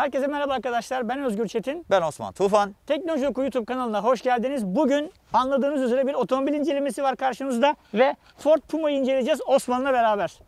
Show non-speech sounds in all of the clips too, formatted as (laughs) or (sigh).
Herkese merhaba arkadaşlar. Ben Özgür Çetin. Ben Osman Tufan. Teknoloji Oku YouTube kanalına hoş geldiniz. Bugün anladığınız üzere bir otomobil incelemesi var karşınızda ve Ford Puma'yı inceleyeceğiz Osman'la beraber.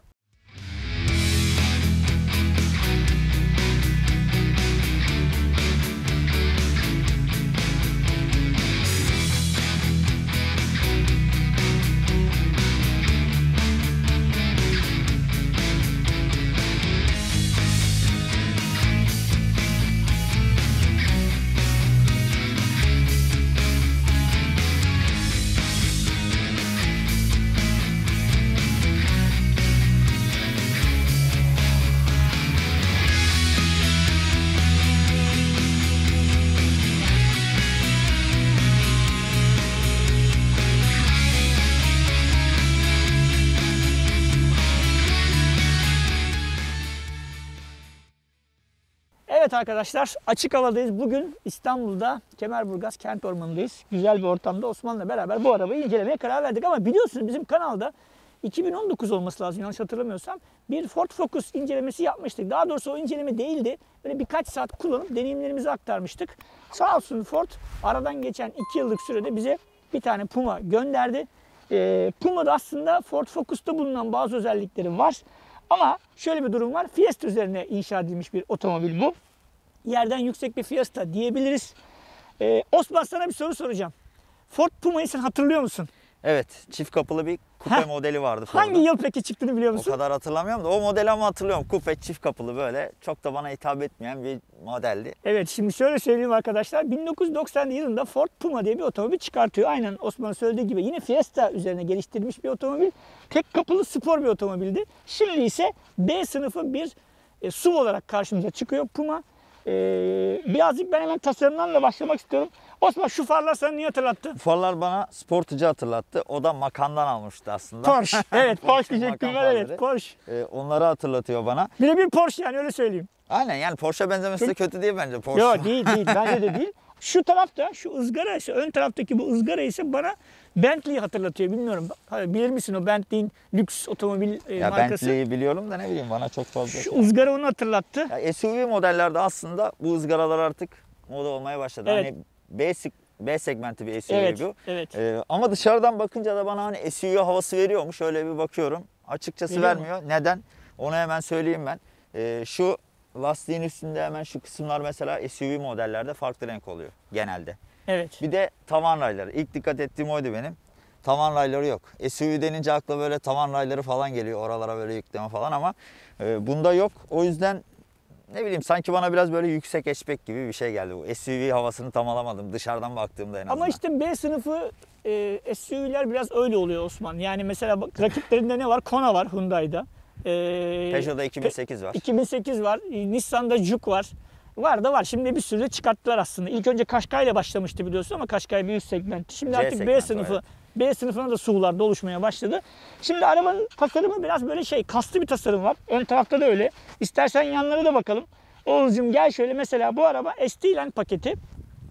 Evet arkadaşlar açık havadayız. Bugün İstanbul'da Kemerburgaz kent ormanındayız. Güzel bir ortamda Osman'la beraber bu arabayı incelemeye karar verdik. Ama biliyorsunuz bizim kanalda 2019 olması lazım yanlış hatırlamıyorsam bir Ford Focus incelemesi yapmıştık. Daha doğrusu o inceleme değildi. Böyle birkaç saat kullanıp deneyimlerimizi aktarmıştık. Sağ olsun Ford aradan geçen 2 yıllık sürede bize bir tane Puma gönderdi. Ee, Puma'da aslında Ford Focus'ta bulunan bazı özellikleri var. Ama şöyle bir durum var. Fiesta üzerine inşa edilmiş bir otomobil bu. Yerden yüksek bir Fiesta diyebiliriz. Ee, Osman sana bir soru soracağım. Ford Puma'yı sen hatırlıyor musun? Evet çift kapılı bir kupe Heh. modeli vardı Hangi Ford'un. yıl peki çıktığını biliyor O musun? kadar hatırlamıyorum da o modeli ama hatırlıyorum. Kupe çift kapılı böyle çok da bana hitap etmeyen bir modeldi. Evet şimdi şöyle söyleyeyim arkadaşlar. 1990 yılında Ford Puma diye bir otomobil çıkartıyor. Aynen Osman söylediği gibi yine Fiesta üzerine geliştirilmiş bir otomobil. Tek kapılı spor bir otomobildi. Şimdi ise B sınıfı bir e, SUV olarak karşımıza çıkıyor Puma. E, birazcık ben hemen tasarımdan başlamak istiyorum. Osman şu farlar sana niye hatırlattı? Farlar bana sportucu hatırlattı. O da Makan'dan almıştı aslında. Porsche. (laughs) Evet Porsche diyecektim ben evet. Porsche. Ee, onları hatırlatıyor bana. Birebir Porsche yani öyle söyleyeyim. Aynen yani Porsche benzemesi de kötü değil bence Porsche. Yok değil değil bence de değil. (laughs) Şu tarafta şu ızgara ise ön taraftaki bu ızgara ise bana Bentley'i hatırlatıyor. Bilmiyorum bilir misin o Bentley'in lüks otomobil e, Ya markası. Bentley'i biliyorum da ne bileyim bana çok fazla. Şu ızgara onu hatırlattı. Ya SUV modellerde aslında bu ızgaralar artık moda olmaya başladı. Evet. Hani B, B segmenti bir SUV Evet. bu. Evet. Ee, ama dışarıdan bakınca da bana hani SUV havası veriyor mu? Şöyle bir bakıyorum. Açıkçası mu? vermiyor. Neden? Onu hemen söyleyeyim ben. Ee, şu lastiğin üstünde hemen şu kısımlar mesela SUV modellerde farklı renk oluyor genelde. Evet. Bir de tavan rayları. İlk dikkat ettiğim oydu benim. Tavan rayları yok. SUV denince akla böyle tavan rayları falan geliyor. Oralara böyle yükleme falan ama e, bunda yok. O yüzden ne bileyim sanki bana biraz böyle yüksek hatchback gibi bir şey geldi. Bu SUV havasını tam alamadım dışarıdan baktığımda en azından. Ama işte B sınıfı e, SUV'ler biraz öyle oluyor Osman. Yani mesela bak, rakiplerinde ne var? Kona var Hyundai'da. E, Peugeot'da 2008 var. 2008 var. e, Nissan'da Juke var. Var da var. Şimdi bir sürü çıkarttılar aslında. İlk önce Qashqai ile başlamıştı biliyorsun ama Qashqai bir üst segmentti. Şimdi C artık B segmenti, sınıfı evet. B sınıfına da SUV'lar da oluşmaya başladı. Şimdi arabanın tasarımı biraz böyle şey kaslı bir tasarım var. Ön tarafta da öyle. İstersen yanlara da bakalım. Oğuzcum gel şöyle mesela bu araba ST-Line paketi.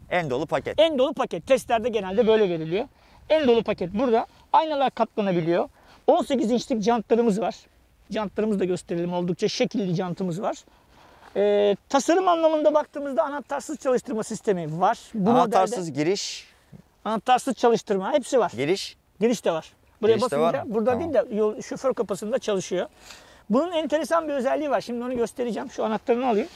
En dolu paket. En dolu paket. Testlerde genelde böyle veriliyor. En dolu paket burada. Aynalar katlanabiliyor. 18 inçlik jantlarımız var. Jantlarımızı da gösterelim. Oldukça şekilli jantımız var. Ee, tasarım anlamında baktığımızda anahtarsız çalıştırma sistemi var. Bu Anahtarsız modelde giriş, anahtarsız çalıştırma hepsi var. giriş. Giriş de var. Buraya Giriş basınca var mı? burada Tamam. değil de yol, şoför kapısında çalışıyor. Bunun enteresan bir özelliği var. Şimdi onu göstereceğim. Şu anahtarını alayım.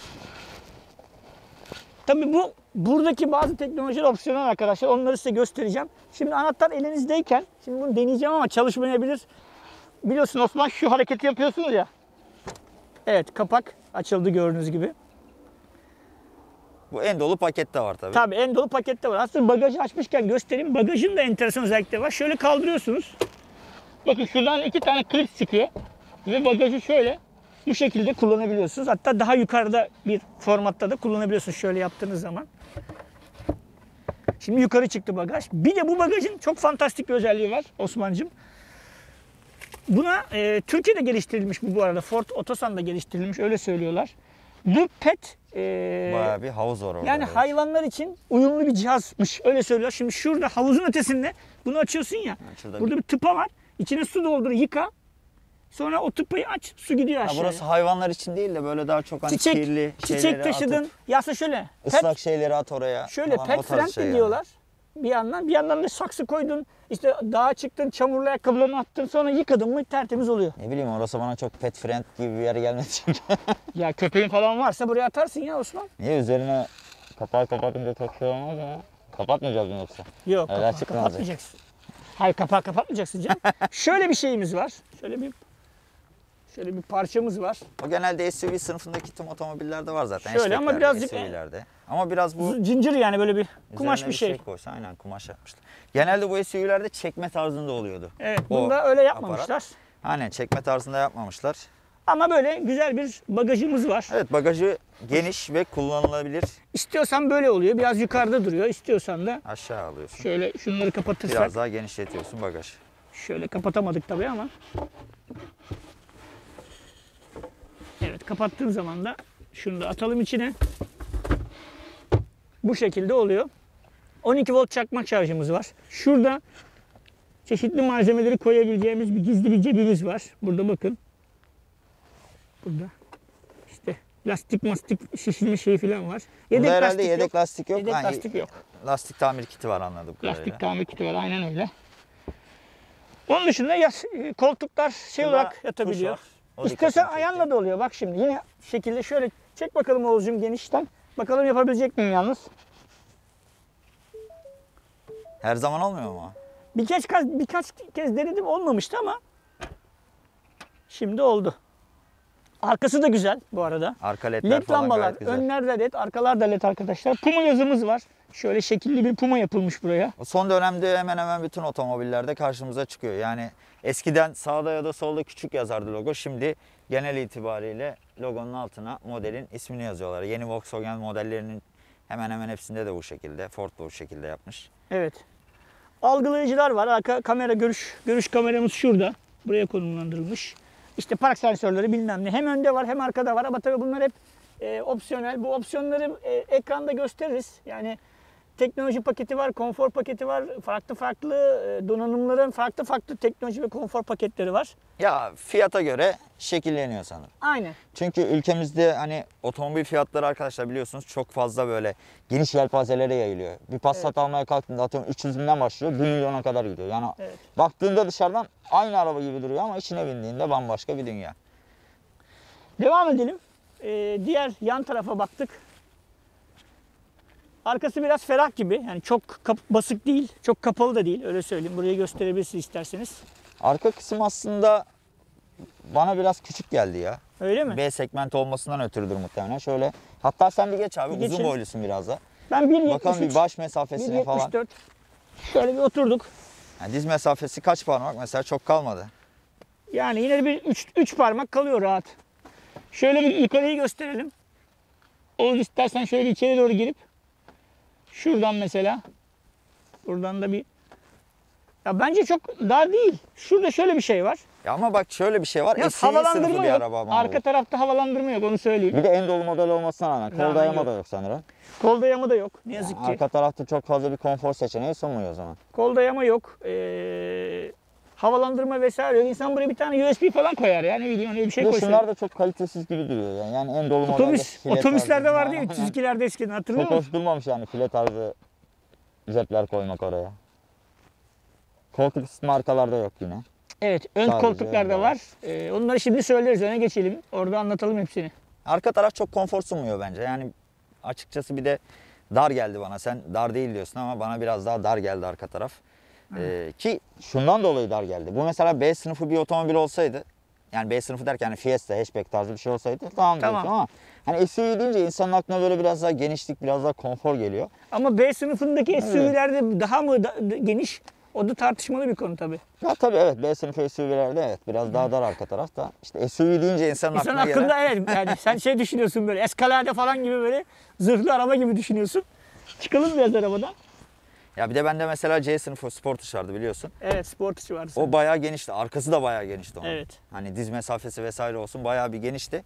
Tabii bu buradaki bazı teknolojiler opsiyonel arkadaşlar. Onları size göstereceğim. Şimdi anahtar elinizdeyken şimdi bunu deneyeceğim ama çalışmayabilir. Biliyorsun Osman şu hareketi yapıyorsunuz ya. Evet kapak açıldı gördüğünüz gibi. Bu en dolu pakette var tabii. Tabii en dolu pakette var. Aslında bagajı açmışken göstereyim. Bagajın da enteresan özellikleri var. Şöyle kaldırıyorsunuz. Bakın şuradan iki tane klip çıkıyor. Ve bagajı şöyle bu şekilde kullanabiliyorsunuz. Hatta daha yukarıda bir formatta da kullanabiliyorsunuz şöyle yaptığınız zaman. Şimdi yukarı çıktı bagaj. Bir de bu bagajın çok fantastik bir özelliği var Osman'cığım. Buna e, Türkiye'de geliştirilmiş bu bu arada. Ford Otosan'da geliştirilmiş öyle söylüyorlar. Bu pet e, Bayağı bir havuz var orada. yani evet. hayvanlar için uyumlu bir cihazmış. Öyle söylüyorlar. Şimdi şurada havuzun ötesinde bunu açıyorsun ya. şurada burada bir tıpa var. İçine su doldur, yıka. Sonra o tıpayı aç su gidiyor Ha, aşağıya. burası hayvanlar için değil de böyle daha çok hani çiçek, kirli çiçek şeyleri taşıdın. atıp, Ya şöyle. Pet, ıslak şeyleri at oraya. şöyle falan, o pet tarz friendly şey yani. diyorlar. Bir yandan bir yandan da saksı koydun. İşte dağa çıktın çamurlu ayakkabılarını attın sonra yıkadın mı tertemiz oluyor. Ne bileyim orası bana çok pet friend gibi bir yere gelmedi çünkü. (laughs) Ya köpeğin falan varsa buraya atarsın ya Osman. Niye üzerine kapağı kapatınca çok şey olmaz ya? Kapatmayacağız mı yoksa? Yok Öyle kapağı kapatmayacaksın. Hayır kapağı kapatmayacaksın canım. (laughs) şöyle bir şeyimiz var. Şöyle bir şöyle bir parçamız var. O genelde SUV sınıfındaki tüm otomobillerde var zaten. Şöyle ama birazcık- SUV'lerde. Ama biraz bu Zincir yani böyle bir kumaş üzerine bir şey. koysa aynen kumaş yapmışlar. Genelde bu SUV'lerde çekme tarzında oluyordu. Evet O bunda öyle yapmamışlar. aparat. Aynen çekme tarzında yapmamışlar. Ama böyle güzel bir bagajımız var. Evet bagajı geniş ve kullanılabilir. İstiyorsan böyle oluyor. Biraz yukarıda duruyor. İstiyorsan da Aşağı alıyorsun. şöyle şunları kapatırsak. Biraz daha genişletiyorsun bagaj. Şöyle kapatamadık tabii ama. Evet kapattığın zaman da şunu da atalım içine. Bu şekilde oluyor. 12 volt çakmak şarjımız var. Şurada çeşitli malzemeleri koyabileceğimiz bir gizli bir cebimiz var. Burada bakın. Burada işte lastik mastik şişirme şeyi falan var. Burada herhalde lastik yedek yok. lastik yok. Yedek Ha, lastik yok. Lastik tamir kiti var kadarıyla. Lastik tamir kiti var aynen öyle. Onun dışında yas, koltuklar şey Burada olarak yatabiliyor. O İstersen ayağınla da oluyor. Bak şimdi yine şekilde şöyle çek bakalım Oğuz'cum genişten. Bakalım yapabilecek miyim yalnız? Her zaman olmuyor mu? Birkaç kez, birkaç kez denedim olmamıştı ama şimdi oldu. Arkası da güzel bu arada. Arka ledler LED falan lambalar, gayet güzel. önler de led, arkalar da led arkadaşlar. Puma yazımız var. Şöyle şekilli bir puma yapılmış buraya. Son dönemde hemen hemen bütün otomobillerde karşımıza çıkıyor. Yani eskiden sağda ya da solda küçük yazardı logo. Şimdi genel itibariyle logonun altına modelin ismini yazıyorlar. Yeni Volkswagen modellerinin hemen hemen hepsinde de bu şekilde. Ford da bu şekilde yapmış. Evet. Algılayıcılar var. Arka kamera görüş görüş kameramız şurada. Buraya konumlandırılmış. İşte park sensörleri bilmem ne. Hem önde var hem arkada var ama tabii bunlar hep e, opsiyonel. Bu opsiyonları e, ekranda gösteririz. Yani teknoloji paketi var, konfor paketi var. Farklı farklı e, donanımların farklı farklı teknoloji ve konfor paketleri var. Ya fiyata göre şekilleniyor sanırım. Aynı. Çünkü ülkemizde hani otomobil fiyatları arkadaşlar biliyorsunuz çok fazla böyle geniş yelpazelere yayılıyor. Bir Passat Evet. almaya kalktığında atıyorum 300 binden başlıyor 1 milyona kadar gidiyor. Yani Evet. baktığında dışarıdan aynı araba gibi duruyor ama içine bindiğinde bambaşka bir dünya. Devam edelim. Ee, diğer yan tarafa baktık. Arkası biraz ferah gibi. Yani çok basık değil, çok kapalı da değil. Öyle söyleyeyim. Burayı gösterebilirsiniz isterseniz. Arka kısım aslında bana biraz küçük geldi ya. Öyle mi? B segment olmasından ötürüdür muhtemelen. Şöyle hatta sen bir geç abi Bir uzun geçelim. boylusun biraz da. Ben Bakalım bir 1.73, baş mesafesine falan. 1.74. Şöyle bir oturduk. Yani diz mesafesi kaç parmak mesela çok kalmadı. Yani yine bir 3 3 parmak kalıyor rahat. Şöyle bir yukarıyı gösterelim. Oğuz istersen şöyle içeri doğru girip şuradan mesela buradan da bir ya bence çok dar değil. Şurada şöyle bir şey var. Ya ama bak şöyle bir şey var. Ya SUV sınıfı havalandırma bir yok. araba ama Arka bu. tarafta havalandırma yok onu söyleyeyim. Bir de en dolu model olmasına rağmen kol Rağmen dayama yok. da yok sanırım. Kol dayama da yok ne yazık ki. Arka tarafta çok fazla bir konfor seçeneği sunmuyor o zaman. Kol dayama yok. Ee, havalandırma vesaire yok. İnsan buraya bir tane USB falan koyar ya ne bileyim öyle bir şey koysa. şunlar da çok kalitesiz gibi duruyor yani. Yani en dolu Otobüs, otobüslerde var değil mi? Çizgilerde eskiden hatırlıyor Çok musun? hoş durmamış yani file tarzı cepler koymak oraya. Koltuk ısıtma arkalarda yok yine. Evet ön Sadece koltuklarda var. Ee, onları şimdi söyleriz öne geçelim. Orada anlatalım hepsini. Arka taraf çok konfor sunmuyor bence. Yani açıkçası bir de dar geldi bana. Sen dar değil diyorsun ama bana biraz daha dar geldi arka taraf. Ee, ki şundan dolayı dar geldi. Bu mesela B sınıfı bir otomobil olsaydı yani B sınıfı derken hani Fiesta, hatchback tarzı bir şey olsaydı tamam, Tamam. ama hani SUV deyince insanın aklına böyle biraz daha genişlik, biraz daha konfor geliyor. Ama B sınıfındaki SUV'lerde daha mı da- da- geniş? O da tartışmalı bir konu tabii. Ya tabii evet B sınıfı SUV'lerde evet biraz daha dar arka tarafta. İşte SUV deyince insanın İnsan aklına aklında gelen evet yani sen şey düşünüyorsun böyle eskalade falan gibi böyle zırhlı araba gibi düşünüyorsun. Çıkalım biraz arabadan. Ya bir de bende mesela C sınıfı Sportage vardı biliyorsun. Evet Sportage var. O bayağı genişti. Arkası da bayağı genişti onun. Evet. Hani diz mesafesi vesaire olsun bayağı bir genişti.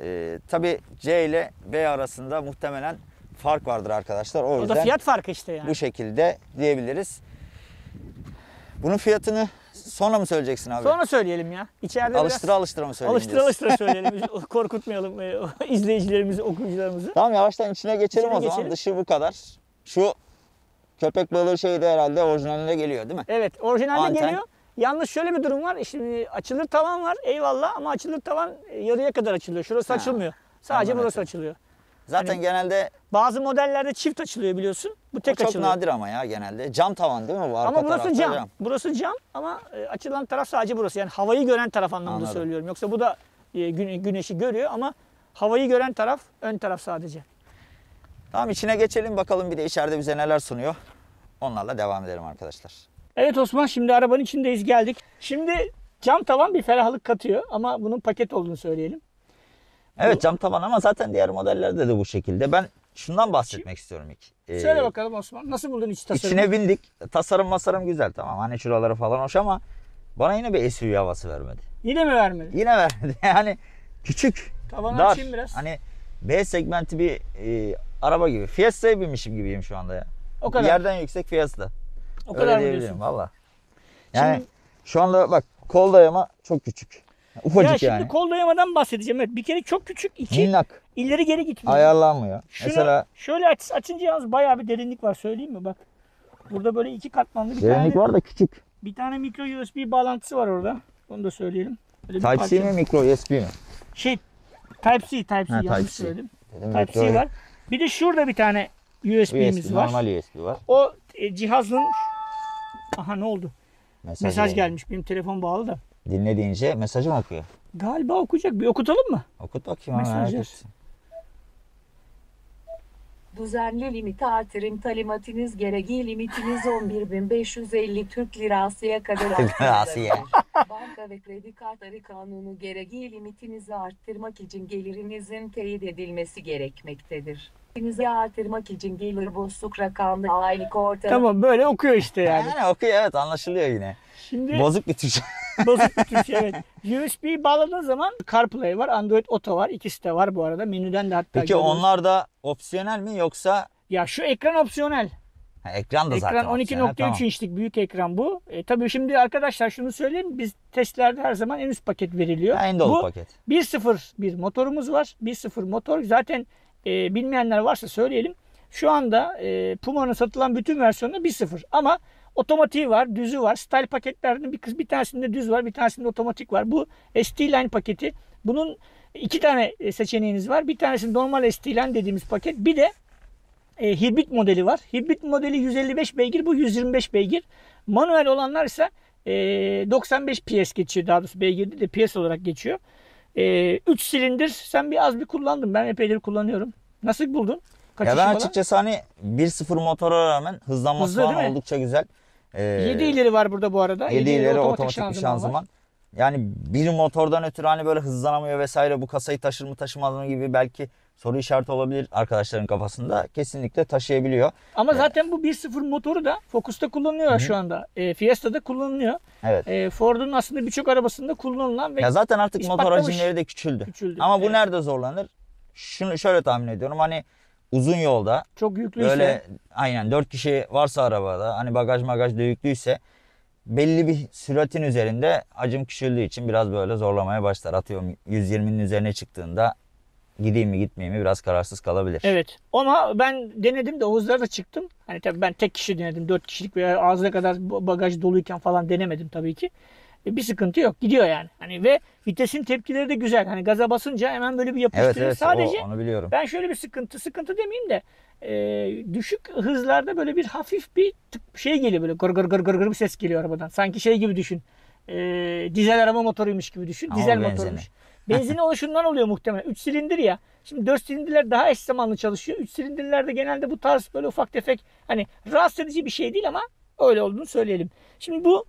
Ee, tabii C ile B arasında muhtemelen fark vardır arkadaşlar. O O da yüzden fiyat farkı işte yani. bu şekilde diyebiliriz. Bunun fiyatını sonra mı söyleyeceksin abi? Sonra söyleyelim ya. İçeride alıştıra biraz alıştıra mı söyleyeyim alıştıra diyorsun? alıştıra söyleyelim. (laughs) Korkutmayalım e, (laughs) izleyicilerimizi, okuyucularımızı. Tamam yavaştan içine geçelim İçine o zaman. geçelim. Dışı bu kadar. Şu köpek balığı şeyi de herhalde orijinalinde geliyor değil mi? Evet orijinalde Anten. geliyor. Yalnız şöyle bir durum var. Şimdi açılır tavan var eyvallah ama açılır tavan e, yarıya kadar açılıyor. Şurası Ha. açılmıyor. Sadece Hemen burası açılıyor. açılıyor. Zaten Hani- genelde Bazı modellerde çift açılıyor biliyorsun. Bu o tek çok açılıyor. nadir ama ya genelde. Cam tavan değil mi bu arka Ama burası tarafta cam. Burası cam ama e, açılan taraf sadece burası. Yani havayı gören taraf anlamında Anladım. söylüyorum. Yoksa bu da e, güne- güneşi görüyor ama havayı gören taraf ön taraf sadece. Tamam içine geçelim bakalım bir de içeride bize neler sunuyor. Onlarla devam edelim arkadaşlar. Evet Osman şimdi arabanın içindeyiz geldik. Şimdi cam tavan bir ferahlık katıyor ama bunun paket olduğunu söyleyelim. Evet cam tavan ama zaten diğer modellerde de bu şekilde. Ben şundan bahsetmek istiyorum ilk. Ee, Söyle bakalım Osman nasıl buldun iç tasarımı? İçine bindik. Tasarım masarım güzel tamam. Hani şuraları falan hoş ama bana yine bir SUV havası vermedi. Yine mi vermedi? Yine vermedi. (laughs) Yani küçük, Tavanı dar. açayım biraz. Hani B segmenti bir e, araba gibi. Fiesta'ya binmişim gibiyim şu anda ya. O kadar. Yerden yüksek Fiesta. o Öyle kadar mı diyorsun? valla. Yani Şimdi- şu anda bak kol dayama çok küçük. Ufacık Ya şimdi yani. kol dayamadan bahsedeceğim. Evet bir kere çok küçük. iki Minnak. ileri geri gitmiyor. Ayarlanmıyor. Şunu Mesela şöyle aç, açınca yalnız bayağı bir derinlik var söyleyeyim mi? Bak. Burada böyle iki katmanlı bir derinlik tane var da küçük. bir tane mikro USB bağlantısı var orada. Onu da söyleyelim. Type-C mi mikro USB mi? Şey Type-C, Type-C yanlış Type-C. söyledim. Type-C var. Bir de şurada bir tane USB'miz USB, var. normal USB var. O e, cihazın Aha ne oldu? Mesaj, Mesaj gelmiş. Benim telefon bağlı da. Dinle deyince mesajı mı okuyor? Galiba okuyacak. Bir okutalım mı? Okut bakayım. ettim. Düzenli limit artırım talimatınız gereği limitiniz 11.550 Türk lirasıya kadar Lirasıya. arttırılabilir. Banka ve kredi kartları kanunu gereği limitinizi arttırmak için gelirinizin teyit edilmesi gerekmektedir. Limitinizi artırmak için gelir bozuk rakamlı aylık ortalama Tamam böyle okuyor işte yani. Yani okuyor evet anlaşılıyor yine. Şimdi Bozuk bir Türkçe. Bozuk bir Türkçe evet. USB bağladığın zaman CarPlay var, Android Auto var. İkisi de var bu arada. Menüden de hatta Peki görüyoruz. onlar da opsiyonel mi yoksa Ya şu ekran opsiyonel. ha, ekran da zaten Ekran 12.3 opsiyonel, tamam. inçlik büyük ekran bu. E, tabii şimdi arkadaşlar şunu söyleyeyim. Biz testlerde her zaman en üst paket veriliyor. Ha, en dolu bu paket. 1.0 bir motorumuz var. 1.0 motor. Zaten e, bilmeyenler varsa söyleyelim. Şu anda e, Puma'nın satılan bütün versiyonu 1.0 ama otomatiği var, düzü var. Style paketlerinin bir kız bir tanesinde düz var, bir tanesinde otomatik var. Bu ST Line paketi. Bunun iki tane e, seçeneğiniz var. Bir tanesi normal ST Line dediğimiz paket. Bir de e, hibrit modeli var. Hibrit modeli 155 beygir, bu 125 beygir. Manuel olanlar ise e, 95 PS geçiyor daha doğrusu beygir değil de PS olarak geçiyor. 3 silindir sen bir az bir kullandın. Ben epeydir kullanıyorum. Nasıl buldun? Kaçışı Ya ben falan? açıkçası hani 1.0 motora rağmen hızlanması Hızlı falan oldukça güzel. Ee, 7 ileri var burada bu arada. 7 ileri otomatik, bir şanzıman var. Yani bir motordan ötürü hani böyle hızlanamıyor vesaire bu kasayı taşır mı taşımaz mı gibi belki soru işareti olabilir arkadaşların kafasında. Kesinlikle taşıyabiliyor. Ama zaten bu 1.0 motoru da Focus'ta kullanılıyor şu anda. E, Fiesta'da kullanılıyor. Evet. E, Ford'un aslında birçok arabasında kullanılan ve Ya zaten artık motor hacimleri de küçüldü. Küçüldü, Ama bu evet. nerede zorlanır? Şunu şöyle tahmin ediyorum. Hani uzun yolda çok yüklüyse böyle aynen 4 kişi varsa arabada hani bagaj magaj da yüklüyse belli bir süratin üzerinde hacim küçüldüğü için biraz böyle zorlamaya başlar. Atıyorum 120'nin üzerine çıktığında gideyim mi gitmeyeyim mi biraz kararsız kalabilir. Evet. Ama ben denedim de o hızlara çıktım. Hani tabii ben tek kişi denedim. 4 kişilik veya ağzına kadar bagaj doluyken falan denemedim tabii ki. E, bir sıkıntı yok. Gidiyor yani. Hani ve vitesin tepkileri de güzel. Hani gaza basınca hemen böyle bir yapıştırıyor. Evet evet Sadece o, onu biliyorum. ben şöyle bir sıkıntı, sıkıntı demeyeyim de e, düşük hızlarda böyle bir hafif bir tık şey geliyor böyle gır gır gır gır gır bir ses geliyor arabadan. Sanki şey gibi düşün. E, dizel araba motoruymuş gibi düşün. Ama dizel benzini. motormuş. Benzini oluşundan oluyor muhtemelen. 3 silindir ya. Şimdi 4 silindirler daha eş zamanlı çalışıyor. 3 silindirlerde genelde bu tarz böyle ufak tefek hani rahatsız edici bir şey değil ama öyle olduğunu söyleyelim. Şimdi bu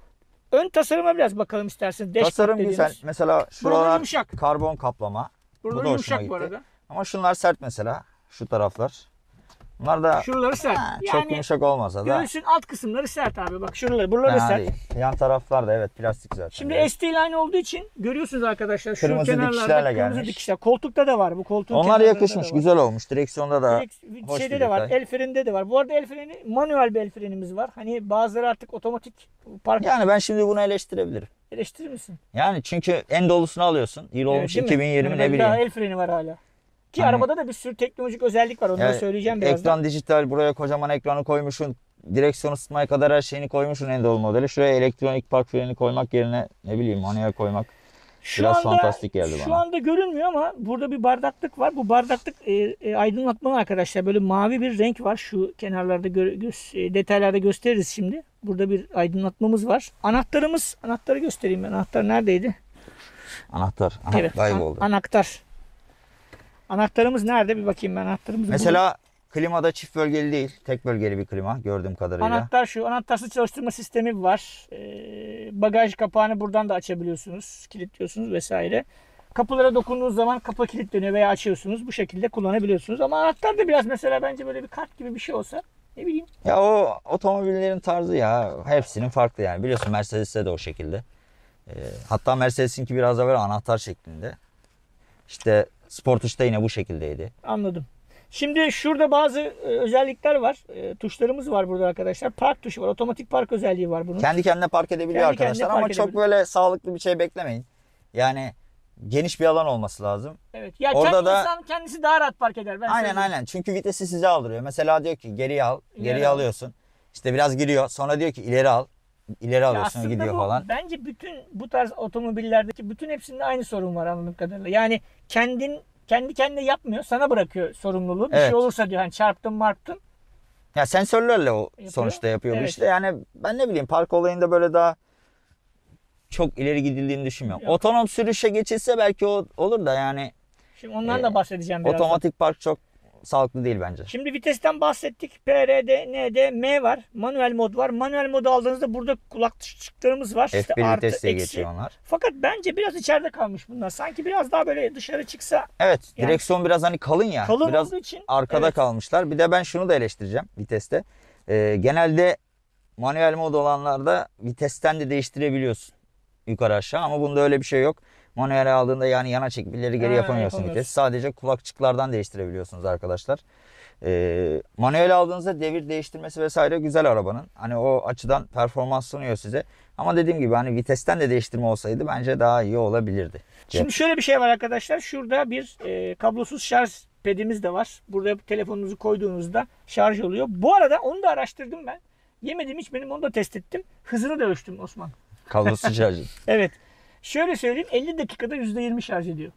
ön tasarıma biraz bakalım isterseniz. Dashboard Tasarım dediğimiz. güzel. Mesela şuralar yumuşak. karbon kaplama. Burada bu da yumuşak bu gitti. arada. Ama şunlar sert mesela. Şu taraflar. Bunlar da Şuraları sert. ha, yani çok yumuşak olmasa da göğsün alt kısımları sert abi. Bak şuraları, buraları fena sert. değil. Yan taraflar da evet plastik zaten. Şimdi Evet. ST line olduğu için görüyorsunuz arkadaşlar şu Kırmızı kenarlarda dikişlerle kırmızı gelmiş. dikişler. Koltukta da var bu koltuğun Onlar yakışmış, güzel olmuş. Direksiyonda da Direkt hoş şeyde de var, el freninde de var. Bu arada el freni manuel bir el frenimiz var. Hani bazıları artık otomatik park yani ben şimdi bunu eleştirebilirim. eleştirir misin? Yani çünkü en dolusunu alıyorsun. Yıl olmuş Evet, değil mi? 2020 Hani ne bileyim. Daha el freni var hala. Ki Hani- arabada da bir sürü teknolojik özellik var. Onları Yani söyleyeceğim birazdan. Ekran dijital buraya kocaman ekranı koymuşsun. Direksiyon ısıtmaya kadar her şeyini koymuşsun en dolu modeli. Şuraya elektronik park freni koymak yerine ne bileyim manuel koymak. Şu Biraz anda, fantastik geldi Şu bana. anda görünmüyor ama burada bir bardaklık var. Bu bardaklık e, e, aydınlatmalı arkadaşlar. Böyle mavi bir renk var. Şu kenarlarda gö- gö- e, detaylarda gösteririz şimdi. Burada bir aydınlatmamız var. Anahtarımız, anahtarı göstereyim ben. Anahtar neredeydi? Anahtar. Aha, Evet. kayboldu. an- anahtar. Anahtarımız nerede? Bir bakayım ben anahtarımızı. Mesela klimada çift bölgeli değil. Tek bölgeli bir klima gördüğüm kadarıyla. Anahtar şu. Anahtarsız çalıştırma sistemi var. Ee, bagaj kapağını buradan da açabiliyorsunuz. Kilitliyorsunuz vesaire. Kapılara dokunduğunuz zaman kapı kilitleniyor veya açıyorsunuz. Bu şekilde kullanabiliyorsunuz. Ama anahtar da biraz mesela bence böyle bir kart gibi bir şey olsa. Ne bileyim. Ya o otomobillerin tarzı ya hepsinin farklı yani. Biliyorsun Mercedes'te de o şekilde. Ee, hatta Mercedes'inki biraz da böyle anahtar şeklinde. İşte Sportage'da yine bu şekildeydi. Anladım. Şimdi şurada bazı e, özellikler var. E, tuşlarımız var burada arkadaşlar. Park tuşu var. Otomatik park özelliği var bunun. Kendi kendine park edebiliyor Kendi arkadaşlar park ama çok edebiliyor. böyle sağlıklı bir şey beklemeyin. Yani geniş bir alan olması lazım. Evet. Ya Orada kendi da- insan kendisi daha rahat park eder. Ben Aynen söyleyeyim. aynen. Çünkü vitesi size aldırıyor. Mesela diyor ki geriye al. Geriye al. alıyorsun. İşte biraz giriyor. Sonra diyor ki ileri al. İleri alıyorsun aslında gidiyor bu, falan. Bence bütün bu tarz otomobillerdeki bütün hepsinde aynı sorun var anladığım kadarıyla. Yani kendin kendi kendine yapmıyor. Sana bırakıyor sorumluluğu. Bir Evet. şey olursa diyor hani çarptın marptın. Ya sensörlerle o Yapıyor. sonuçta yapıyor Evet. işte. Yani ben ne bileyim park olayında böyle daha çok ileri gidildiğini düşünmüyorum. Yok. Otonom sürüşe geçilse belki o olur da yani Şimdi ondan Ee, da bahsedeceğim birazdan. otomatik park çok sağlıklı değil bence. Şimdi vitesten bahsettik. PRD, ND, M var. Manuel mod var. Manuel modu aldığınızda burada kulaklıklarımız var. İşte F1 artı, vites diye eksi. geçiyor onlar. Fakat bence biraz içeride kalmış bunlar. Sanki biraz daha böyle dışarı çıksa Evet Yani- direksiyon biraz hani kalın ya. kalın biraz olduğu için. arkada evet. kalmışlar. Bir de ben şunu da eleştireceğim viteste. Ee, genelde manuel mod olanlarda vitesten de değiştirebiliyorsun yukarı aşağı ama bunda öyle bir şey yok. Manuel aldığında yani yana çekip ileri geri Ha, yapamıyorsun yapamıyorsun. vites. Sadece kulakçıklardan değiştirebiliyorsunuz arkadaşlar. Ee, manuel aldığınızda devir değiştirmesi vesaire güzel arabanın. Hani o açıdan performans sunuyor size. Ama dediğim gibi hani vitesten de değiştirme olsaydı bence daha iyi olabilirdi. Şimdi şöyle bir şey var arkadaşlar. Şurada bir e, kablosuz şarj pedimiz de var. Burada telefonunuzu koyduğunuzda şarj oluyor. Bu arada onu da araştırdım ben. Yemedim içmedim onu da test ettim. Hızını da ölçtüm Osman. Kablosuz şarjı (laughs) Evet. Şöyle söyleyeyim 50 dakikada %20 şarj ediyor.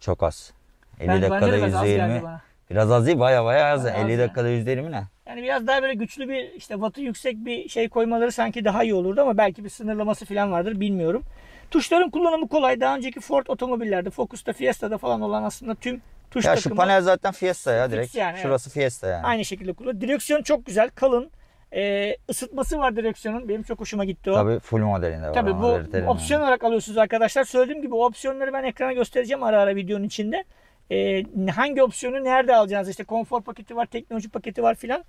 çok az. 50 Ben- bence dakikada biraz az geldi %20. bana. Biraz az değil baya baya az. Bayağı az 50 ya. dakikada %20 ne? Yani biraz daha böyle güçlü bir işte wattı yüksek bir şey koymaları sanki daha iyi olurdu ama belki bir sınırlaması falan vardır bilmiyorum. Tuşların kullanımı kolay. Daha önceki Ford otomobillerde, Focus'ta, Fiesta'da falan olan aslında tüm tuş Ya şu takımı panel zaten Fiesta ya direkt. yani, evet. Şurası Fiesta yani. aynı şekilde kullanıyor. Direksiyon çok güzel, kalın. Ee, ısıtması var direksiyonun. Benim çok hoşuma gitti o. Tabii full modelinde var. Tabii bu opsiyon yani. olarak alıyorsunuz arkadaşlar. Söylediğim gibi o opsiyonları ben ekrana göstereceğim ara ara videonun içinde. Ee, hangi opsiyonu nerede alacağınız işte konfor paketi var, teknoloji paketi var filan.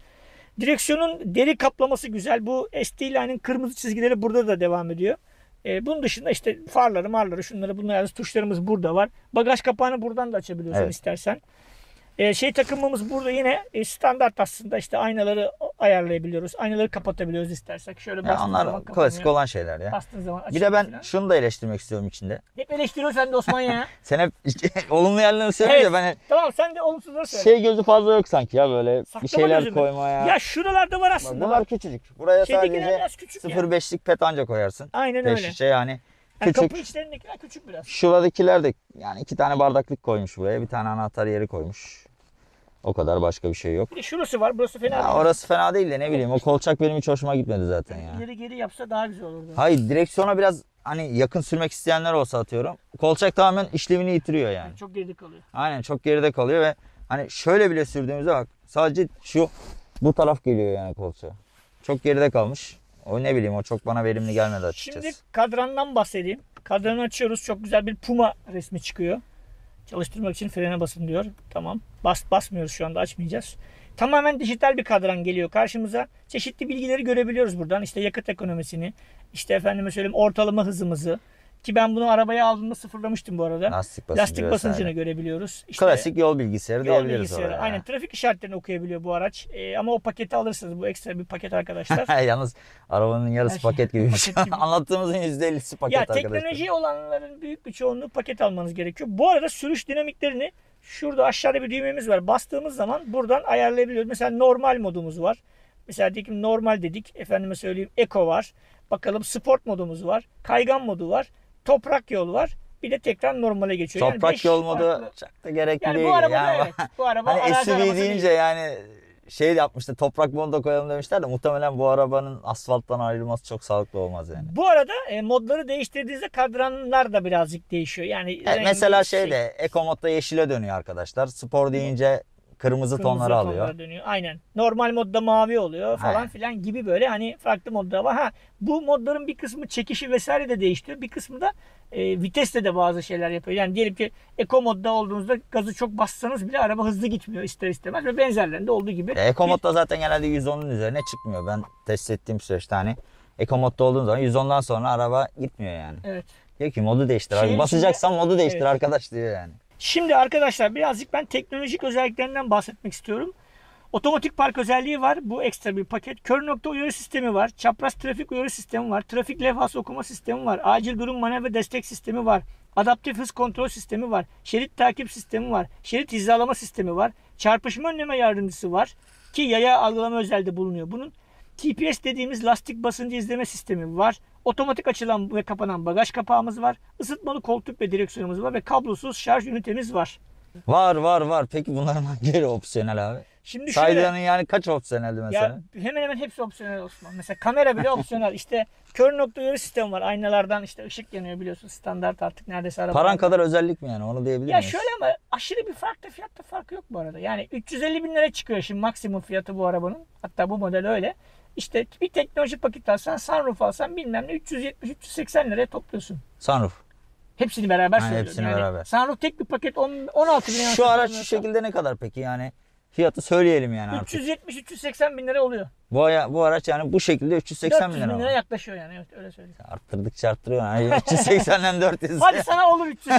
Direksiyonun deri kaplaması güzel. Bu ST Line'in kırmızı çizgileri burada da devam ediyor. Ee, bunun dışında işte farları, marları, şunları, bunları tuşlarımız burada var. Bagaj kapağını buradan da açabiliyorsun Evet. istersen. Ee, şey takımımız burada yine e, standart aslında işte aynaları ayarlayabiliyoruz. Aynaları kapatabiliyoruz istersek. Şöyle Ya onlar klasik olan şeyler ya. Bastığın zaman Bir de ben falan. şunu da eleştirmek istiyorum içinde. Hep eleştiriyorsun sen de Osman ya. (laughs) Sen hep (laughs) olumlu yerlerini söyleyince Evet. ben tamam sen de olumsuzları söyle. şey gözü fazla yok sanki ya böyle Saklama bir şeyler gözü mü? koymaya. ya şuralarda var aslında. Bunlar küçücük. Buraya Şeydekiler sadece biraz küçük ya. 0.5'lik pet anca koyarsın. Aynen Peş öyle. şişe yani. Yani Küçük. kapı içlerindekiler küçük biraz. Şuradakiler de yani iki tane bardaklık koymuş buraya. Bir tane anahtar yeri koymuş. O kadar başka bir şey yok. Bir de şurası var. Burası fena Ya değil. orası fena değil de ne bileyim o kolçak benim hiç hoşuma gitmedi zaten ya. İleri geri yapsa daha güzel olurdu. Hayır direksiyona biraz hani yakın sürmek isteyenler olsa atıyorum. Kolçak tamamen işlevini yitiriyor yani. Çok geride kalıyor. Aynen çok geride kalıyor ve hani şöyle bile sürdüğümüzde bak sadece şu bu taraf geliyor yani kolçağa. Çok geride kalmış. O ne bileyim o çok bana verimli gelmedi açıkçası. Şimdi kadrandan bahsedeyim. Kadranı açıyoruz. Çok güzel bir puma resmi çıkıyor. Çalıştırmak için frene basın diyor. Tamam. Bas basmıyoruz şu anda açmayacağız. Tamamen dijital bir kadran geliyor karşımıza. Çeşitli bilgileri görebiliyoruz buradan. İşte yakıt ekonomisini, işte efendime söyleyeyim ortalama hızımızı. Ki ben bunu arabaya aldığımda sıfırlamıştım bu arada. Lastik basıncı Lastik basıncını vesaire. görebiliyoruz. İşte Klasik yol bilgisayarı yol diyebiliriz bilgisayarı. oraya. Aynen trafik işaretlerini okuyabiliyor bu araç. Ee, ama o paketi alırsınız. Bu ekstra bir paket arkadaşlar. (laughs) Yalnız arabanın yarısı şey paket gibi şey. paket gibi. (laughs) Anlattığımızın %50'si paket ya arkadaşlar. teknoloji olanların büyük bir çoğunluğu paket almanız gerekiyor. Bu arada sürüş dinamiklerini şurada aşağıda bir düğmemiz var. Bastığımız zaman buradan ayarlayabiliyoruz. Mesela normal modumuz var. Mesela diyelim normal dedik. Efendime söyleyeyim Eco var. Bakalım sport modumuz var. Kaygan modu var. Toprak yol var. Bir de tekrar normale geçiyor. Yani Toprak beş yol modu çok da gerekli Yani değil. bu arabada Yani evet. Bu (laughs) araba Hani SUV deyince değil. yani şey de yapmıştı toprak modu da koyalım demişler de muhtemelen bu arabanın asfalttan ayrılması çok sağlıklı olmaz yani. Bu arada e, modları değiştirdiğinizde kadranlar da birazcık değişiyor. Yani Evet, mesela şey, şeyde Eco modda yeşile dönüyor arkadaşlar. Spor deyince kırmızı, kırmızı tonları alıyor. dönüyor. Aynen. Normal modda mavi oluyor falan He. filan gibi böyle hani farklı modda var. Ha bu modların bir kısmı çekişi vesaire de değiştiriyor. Bir kısmı da e, viteste de bazı şeyler yapıyor. Yani diyelim ki Eco modda olduğunuzda gazı çok bassanız bile araba hızlı gitmiyor ister istemez ve benzerlerinde olduğu gibi. E, Eco modda zaten genelde 110'un üzerine çıkmıyor. Ben test ettiğim süreçte hani Eco modda olduğun zaman 110'dan sonra araba gitmiyor yani. Evet. Diyor ki modu değiştir. Şeyin Basacaksan modu değiştir Evet. arkadaş diyor yani. Şimdi arkadaşlar birazcık ben teknolojik özelliklerinden bahsetmek istiyorum. Otomatik park özelliği var. Bu ekstra bir paket. Kör nokta uyarı sistemi var. Çapraz trafik uyarı sistemi var. Trafik levhası okuma sistemi var. Acil durum manevra destek sistemi var. Adaptif hız kontrol sistemi var. Şerit takip sistemi var. Şerit hizalama sistemi var. Çarpışma önleme yardımcısı var. Ki yaya algılama özelde bulunuyor. Bunun TPS dediğimiz lastik basıncı izleme sistemi var. Otomatik açılan ve kapanan bagaj kapağımız var. Isıtmalı koltuk ve direksiyonumuz var ve kablosuz şarj ünitemiz var. Var var var. Peki bunların hangileri (laughs) opsiyonel abi? Şimdi şöyle Saydığının yani kaç opsiyoneldi mesela? ya hemen hemen hepsi opsiyonel Osman. Mesela kamera bile opsiyonel. (laughs) İşte kör nokta uyarı sistemi var. Aynalardan işte ışık yanıyor biliyorsun. Standart artık neredeyse araba. Paran kadar özellik mi yani onu diyebilir Ya miyiz? şöyle ama aşırı bir fark da fiyatta farkı yok bu arada. Yani 350 bin lira çıkıyor şimdi maksimum fiyatı bu arabanın. Hatta bu model öyle. İşte bir teknoloji paket alsan, sunroof alsan bilmem ne 370-380 liraya topluyorsun. Sunroof. Hepsini beraber Ha, söylüyorum. hepsini yani beraber. Sunroof tek bir paket 10, 16 bin lira. Şu araç şu şekilde ne kadar peki yani? Fiyatı söyleyelim yani artık. 370-380 bin lira oluyor. Bu, aya- bu araç yani bu şekilde 380 400 bin bin lira. lira mı? yaklaşıyor yani. Evet öyle söyleyeyim. Arttırdıkça arttırıyor. Yani (laughs) 380'den 400. Hadi sana olur 300.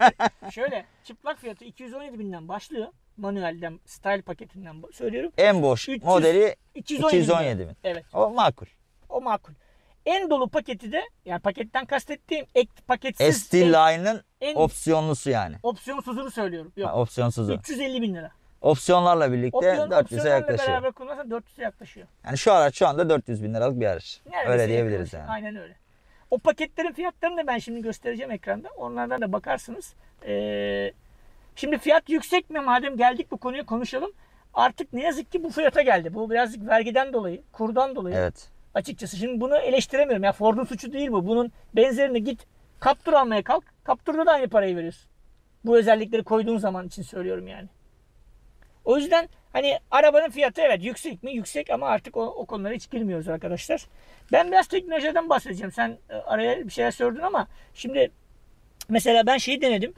(laughs) Şöyle çıplak fiyatı 217 binden başlıyor. Manuelden, style paketinden söylüyorum. En boş 300 modeli 217, 217 bin. Evet O makul. o makul. En dolu paketi de yani paketten kastettiğim ek paketsiz ST Line'ın opsiyonlusu yani. opsiyonsuzunu söylüyorum. Yok. Ha, opsiyonsuzu. 350 bin lira. Opsiyonlarla birlikte Opsiyon, 400'e opsiyonlarla yaklaşıyor. beraber kullanırsan 400'e yaklaşıyor. Yani şu araç şu anda 400 bin liralık bir araç. Neredeyse Öyle diyebiliriz yaklaşıyor. yani. Aynen öyle. O paketlerin fiyatlarını da ben şimdi göstereceğim ekranda. Onlardan da bakarsınız. Ee, şimdi fiyat yüksek mi madem geldik bu konuya konuşalım. Artık ne yazık ki bu fiyata geldi. Bu birazcık vergiden dolayı, kurdan dolayı Evet. açıkçası. Şimdi bunu eleştiremiyorum. Ya Ford'un suçu değil bu. Bunun benzerini git Captur almaya kalk. Captur'da da aynı parayı veriyorsun. Bu özellikleri koyduğun zaman için söylüyorum yani. O yüzden hani arabanın fiyatı evet yüksek mi? Yüksek ama artık o, o konulara hiç girmiyoruz arkadaşlar. Ben biraz teknolojiden bahsedeceğim. Sen e, araya bir şeyler sordun ama şimdi mesela ben şeyi denedim.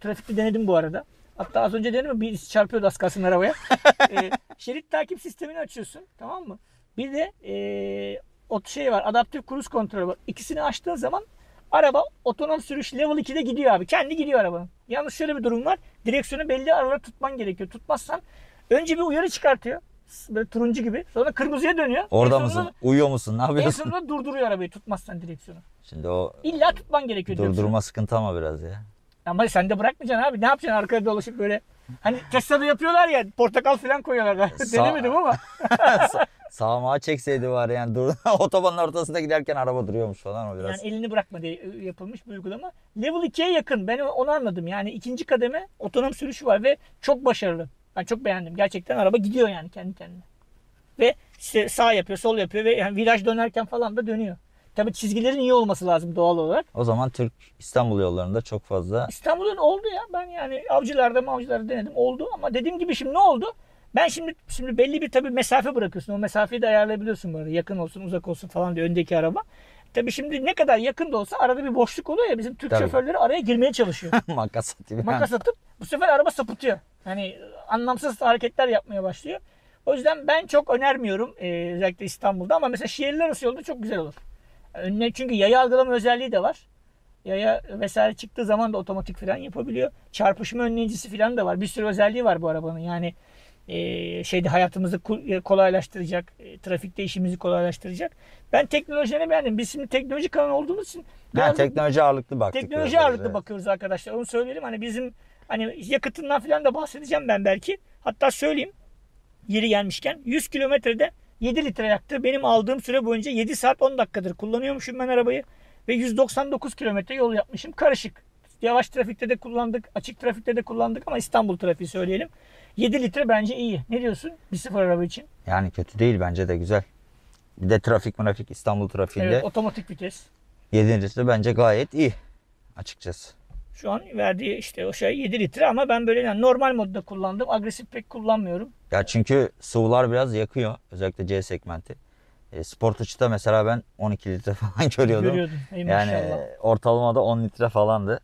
Trafikte denedim bu arada. Hatta az önce denedim bir çarpıyordu az kalsın arabaya. (laughs) E, şerit takip sistemini açıyorsun tamam mı? Bir de e, o şey var adaptif kruz kontrolü var. İkisini açtığın zaman araba otonom sürüş level 2'de gidiyor abi. Kendi gidiyor arabanın. Yalnız şöyle bir durum var. Direksiyonu belli aralara tutman gerekiyor. Tutmazsan önce bir uyarı çıkartıyor. Böyle turuncu gibi. Sonra kırmızıya dönüyor. Orada En mısın? Uyuyor musun? Ne En yapıyorsun? sonunda durduruyor arabayı tutmazsan direksiyonu. Şimdi o İlla tutman gerekiyor durdurma sıkıntı ama biraz ya. Ama sen de bırakmayacaksın abi. Ne yapacaksın arkaya dolaşıp böyle. Hani Tesla'da yapıyorlar ya portakal falan koyuyorlar. (laughs) Sağ- Denemedim ama. (laughs) Sa- Sağmağa çekseydi var yani dur (laughs) otobanın ortasında giderken araba duruyormuş falan o biraz. Yani elini bırakma diye yapılmış bir uygulama. Level 2'ye yakın. Ben onu anladım. Yani ikinci kademe otonom sürüşü var ve çok başarılı. Ben çok beğendim. Gerçekten araba gidiyor yani kendi kendine. Ve işte sağ yapıyor, sol yapıyor ve yani viraj dönerken falan da dönüyor. Tabii çizgilerin iyi olması lazım doğal olarak. O zaman Türk İstanbul yollarında çok fazla İstanbul'un oldu ya. Ben yani avcılarda mavcılarda denedim. Oldu ama dediğim gibi şimdi ne oldu? Ben şimdi şimdi belli bir tabii mesafe bırakıyorsun. O mesafeyi de ayarlayabiliyorsun böyle. Yakın olsun, uzak olsun falan diye öndeki araba. Tabii şimdi ne kadar yakın da olsa arada bir boşluk oluyor ya bizim Türk Tabii. şoförleri araya girmeye çalışıyor. (laughs) makas atıyor. Makas atıp bu sefer araba sapıtıyor. Yani anlamsız hareketler yapmaya başlıyor. O yüzden ben çok önermiyorum e, özellikle İstanbul'da ama mesela şehirler arası yolda çok güzel olur. Önüne çünkü yaya algılama özelliği de var. Yaya vesaire çıktığı zaman da otomatik fren yapabiliyor. Çarpışma önleyicisi falan da var. Bir sürü özelliği var bu arabanın. Yani e, şeyde hayatımızı e, kolaylaştıracak, e, trafikte işimizi kolaylaştıracak. Ben teknolojilerini beğendim. Biz şimdi teknoloji kanalı olduğumuz için Ha, teknoloji ağırlıklı baktık. teknoloji biraz, ağırlıklı evet. bakıyoruz arkadaşlar. Onu söyleyelim. Hani bizim hani yakıtından falan da bahsedeceğim ben belki. Hatta söyleyeyim. Yeri gelmişken 100 kilometrede 7 litre yaktı. Benim aldığım süre boyunca 7 saat 10 dakikadır kullanıyormuşum ben arabayı. Ve 199 kilometre yol yapmışım. Karışık. Yavaş trafikte de kullandık. Açık trafikte de kullandık ama İstanbul trafiği söyleyelim. 7 litre bence iyi. Ne diyorsun? 1.0 araba için. Yani kötü değil bence de güzel. Bir de trafik trafik İstanbul trafiğinde Evet, otomatik vites. 7 litre bence gayet iyi açıkçası. Şu an verdiği işte o şey 7 litre ama ben böyle yani normal modda kullandım. Agresif pek kullanmıyorum. Ya çünkü sıvılar biraz yakıyor özellikle C segmenti. E, Sportage'da mesela ben 12 litre (laughs) falan görüyordum. Görüyordum. Ey Yani maşallah. ortalamada 10 litre falandı.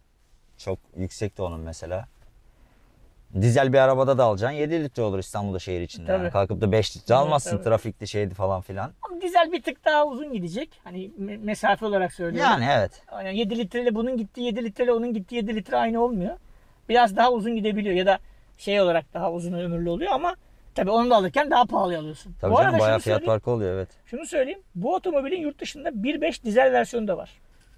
Çok yüksekti onun mesela. Dizel bir arabada da alacaksın 7 litre olur İstanbul'da şehir içinde. Yani kalkıp da 5 litre almazsın tabii. trafikte şeydi falan filan. Ama dizel bir tık daha uzun gidecek. Hani me- mesafe olarak söylüyorum. Yani evet. Yani 7 litreyle bunun gittiği 7 litreyle onun gittiği 7 litre aynı olmuyor. Biraz daha uzun gidebiliyor ya da şey olarak daha uzun ömürlü oluyor ama tabii onu da alırken daha pahalı alıyorsun. Tabii Bu canım arada bayağı fiyat farkı oluyor evet. şunu söyleyeyim. Bu otomobilin yurt dışında 1.5 dizel versiyonu da var.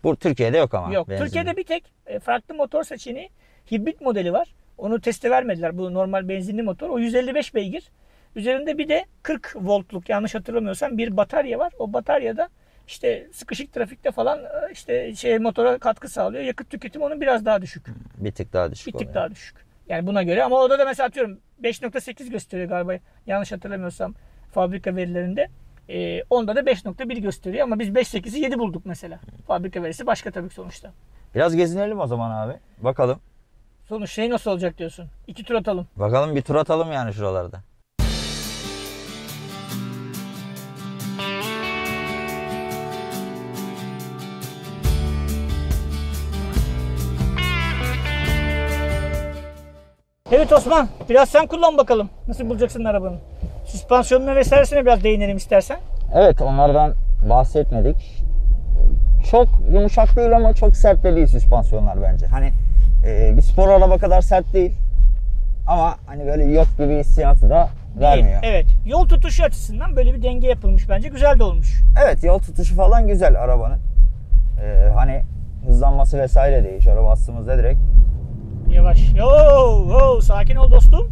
Bu Türkiye'de yok ama. Yok. benzinli. Türkiye'de bir tek e, farklı motor seçeneği hibrit modeli var. Onu teste vermediler. Bu normal benzinli motor. O 155 beygir. Üzerinde bir de 40 voltluk yanlış hatırlamıyorsam bir batarya var. O bataryada işte sıkışık trafikte falan e, işte şey motora katkı sağlıyor. Yakıt tüketimi onun biraz daha düşük. Bir tık daha düşük Bir tık oluyor. daha düşük. Yani buna göre ama orada da mesela atıyorum 5.8 gösteriyor galiba yanlış hatırlamıyorsam fabrika verilerinde. Ee, onda da 5.1 gösteriyor ama biz 5.8'i 7 bulduk mesela. Fabrika verisi başka tabii sonuçta. Biraz gezinelim o zaman abi. Bakalım. Sonuç şey nasıl olacak diyorsun? İki tur atalım. Bakalım bir tur atalım yani şuralarda. Evet Osman biraz sen kullan bakalım. Nasıl bulacaksın arabanın? Süspansiyonuna vesairesine biraz değinelim istersen. Evet onlardan bahsetmedik. Çok yumuşak değil ama çok sert de değil süspansiyonlar bence. Hani e, bir spor araba kadar sert değil. Ama hani böyle yok gibi hissiyatı da vermiyor. Evet. Yol tutuşu açısından böyle bir denge yapılmış bence. Güzel de olmuş. Evet yol tutuşu falan güzel arabanın. E, hani hızlanması vesaire de iyi. Şöyle bastığımızda direkt Yavaş. Yo, yo, sakin ol dostum.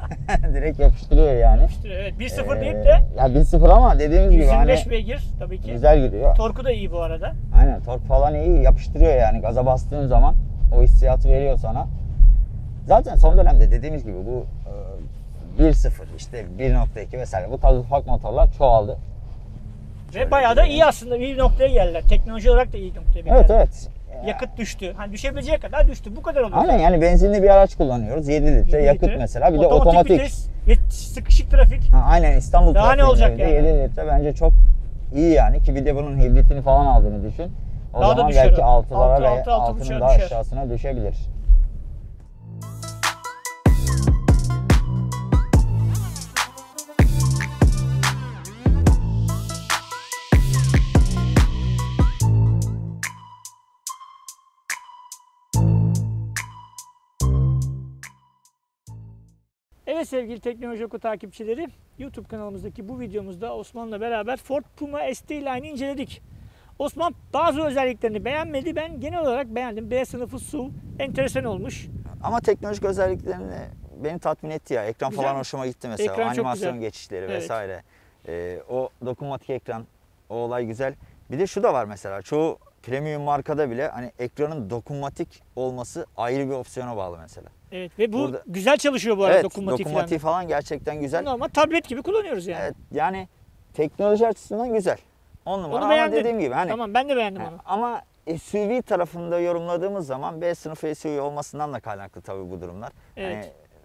(laughs) direkt yapıştırıyor yani. İşte evet 1-0 Ee, deyip de Ya 1-0 ama dediğimiz gibi hani 125 beygir tabii ki. güzel gidiyor. Torku da iyi bu arada. Aynen tork falan iyi yapıştırıyor yani gaza bastığın zaman o hissiyatı veriyor sana. Zaten son dönemde dediğimiz gibi bu e, 1.0 işte 1.2 vesaire bu tarz ufak motorlar çoğaldı. Ve bayağı da iyi aslında bir noktaya geldiler. Teknoloji olarak da iyi noktaya geldiler. Evet evet. Yakıt düştü. Hani düşebileceği kadar düştü. Bu kadar oluyor. Aynen yani benzinli bir araç kullanıyoruz 7 litre Yedi yakıt litre. mesela bir de otomatik. vites ve sıkışık trafik. Ha, aynen İstanbul Daha ne olacak yani? 7 litre bence çok iyi yani ki bir de bunun hibritini falan aldığını düşün. O Daha da zaman düşer belki o. 6'lara Altı, ve altı, altı 6'nın buçuğa daha düşer. aşağısına düşebilir. Evet sevgili Teknoloji Oku takipçileri, YouTube kanalımızdaki bu videomuzda Osman'la beraber Ford Puma ST Line'i inceledik. Osman bazı özelliklerini beğenmedi. Ben genel olarak beğendim. B sınıfı SUV enteresan olmuş. Ama teknolojik özelliklerini beni tatmin etti ya. Ekran Güzel falan hoşuma gitti mesela. Ekran Animasyon geçişleri Evet. vesaire. Ee, o dokunmatik ekran, o olay güzel. Bir de şu da var mesela. Çoğu premium markada bile hani ekranın dokunmatik olması ayrı bir opsiyona bağlı mesela. Evet ve bu Burada- güzel çalışıyor bu arada evet, dokunmatik, dokunmatik falan. falan gerçekten güzel. Normal tablet gibi kullanıyoruz yani. Evet, yani teknoloji açısından güzel. On numara Onu ama dediğim gibi hani Tamam ben de beğendim onu. Ama SUV tarafında yorumladığımız zaman B sınıfı SUV olmasından da kaynaklı tabii bu durumlar. Evet.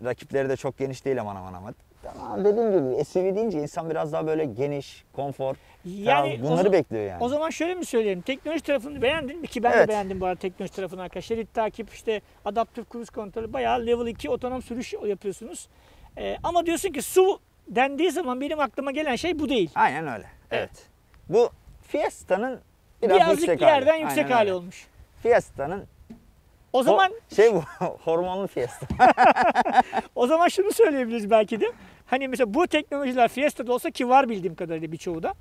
Hani rakipleri de çok geniş değil aman aman aman. Tamam dediğim gibi SUV deyince insan biraz daha böyle geniş, konfor, Yani o bunları za- bekliyor yani. O zaman şöyle mi söyleyelim? Teknoloji tarafını beğendin mi? Ki ben de Evet. beğendim bu arada teknoloji tarafını arkadaşlar. Şerit takip, işte adaptif cruise kontrolü bayağı level 2 otonom sürüş yapıyorsunuz. Ee, ama diyorsun ki SUV dendiği zaman benim aklıma gelen şey bu değil. Aynen öyle. Evet. Evet. Bu Fiesta'nın biraz Birazcık yüksek yerden hali. yüksek Aynen hali öyle. olmuş. Fiesta'nın O zaman Ho- şey bu (laughs) hormonlu Fiesta. (laughs) o zaman şunu söyleyebiliriz belki de. Hani mesela bu teknolojiler Fiesta'da olsa ki var bildiğim kadarıyla birçoğu da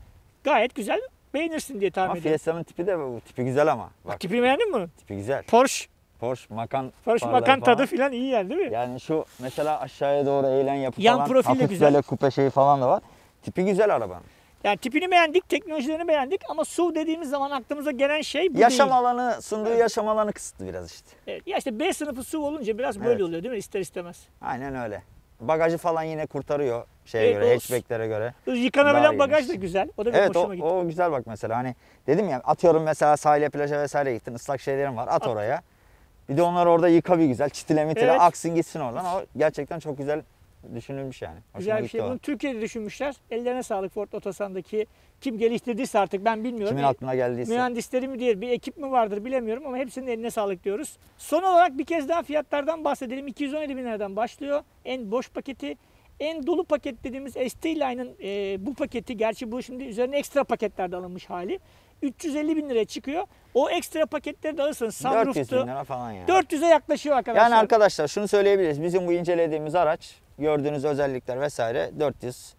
gayet güzel beğenirsin diye tahmin ama ediyorum. Fiesta'nın tipi de bu tipi güzel ama. Bak Tipini beğendin mi? tipi güzel. Porsche. Porsche Macan Porsche farları Macan falan. tadı falan iyi yer değil mi? Yani şu mesela aşağıya doğru eğilen yapı Yan falan. profil de hafif güzel. böyle kupe şeyi falan da var. Tipi güzel arabanın. Yani tipini beğendik, teknolojilerini beğendik ama SUV dediğimiz zaman aklımıza gelen şey bu yaşam değil. alanı sunduğu yaşam alanı kısıtlı biraz işte. Evet. Ya işte B sınıfı SUV olunca biraz böyle Evet. oluyor değil mi ister istemez. Aynen öyle. Bagajı falan yine kurtarıyor şeye Evet, göre, o- hatchback'lere göre. Yıkanabilen bagaj da güzel. O da benim Evet o, hoşuma gitti. o güzel bak mesela hani dedim ya atıyorum mesela sahile plaja vesaire gittin ıslak şeylerin var at At. oraya. Bir de onları orada yıka bir güzel çitile mitile Evet. aksın gitsin oradan. O gerçekten çok güzel düşünülmüş yani. Hoşuma Güzel bir şey. o. Bunu Türkiye'de düşünmüşler. Ellerine sağlık Ford Otosan'daki kim geliştirdiyse artık ben bilmiyorum. Kimin aklına geldiyse. Mühendisleri mi diye bir ekip mi vardır bilemiyorum ama hepsinin eline sağlık diyoruz. Son olarak bir kez daha fiyatlardan bahsedelim. 217 bin liradan başlıyor. En boş paketi. En dolu paket dediğimiz ST Line'ın e, bu paketi gerçi bu şimdi üzerine ekstra paketlerde alınmış hali. 350 bin liraya çıkıyor. O ekstra paketleri de alırsanız 400 bin sunroof'tu. lira falan yani. 400'e yaklaşıyor arkadaşlar. Yani arkadaşlar şunu söyleyebiliriz. Bizim bu incelediğimiz araç gördüğünüz özellikler vesaire 400.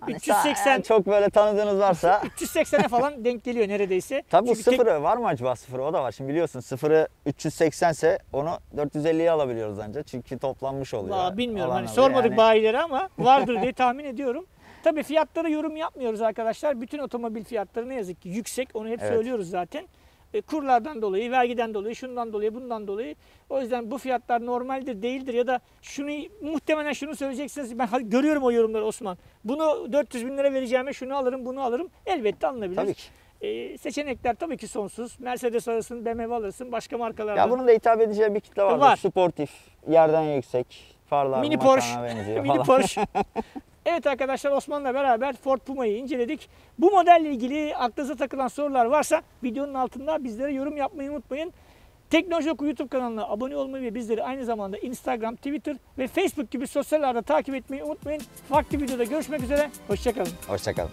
Hani 380 sa- çok böyle tanıdığınız varsa (laughs) 380'e falan denk geliyor neredeyse. Tabii Çünkü tek- sıfırı var mı acaba sıfırı o da var. Şimdi biliyorsun sıfırı 380 ise onu 450'ye alabiliyoruz ancak. Çünkü toplanmış oluyor. Valla bilmiyorum hani sormadık Yani bayilere ama (laughs) vardır diye tahmin ediyorum. Tabii fiyatlara yorum yapmıyoruz arkadaşlar. Bütün otomobil fiyatları ne yazık ki yüksek. Onu hep Evet. söylüyoruz zaten. E, kurlardan dolayı, vergiden dolayı, şundan dolayı, bundan dolayı. O yüzden bu fiyatlar normaldir, değildir ya da şunu muhtemelen şunu söyleyeceksiniz. Ben görüyorum o yorumları Osman. Bunu 400 bin lira vereceğime şunu alırım, bunu alırım. Elbette alınabilir. Tabii ki. E, seçenekler tabii ki sonsuz. Mercedes alırsın, BMW alırsın, başka markalardan. Ya bunun da hitap edeceği bir kitle vardır. Var. Sportif, yerden yüksek, farlar Mini Porsche, (laughs) Mini. Porsche. (laughs) evet arkadaşlar Osman'la beraber Ford Puma'yı inceledik. Bu modelle ilgili aklınıza takılan sorular varsa videonun altında bizlere yorum yapmayı unutmayın. Teknoloji Oku YouTube kanalına abone olmayı ve bizleri aynı zamanda Instagram, Twitter ve Facebook gibi sosyal ağda takip etmeyi unutmayın. Farklı videoda görüşmek üzere. Hoşçakalın. Hoşçakalın.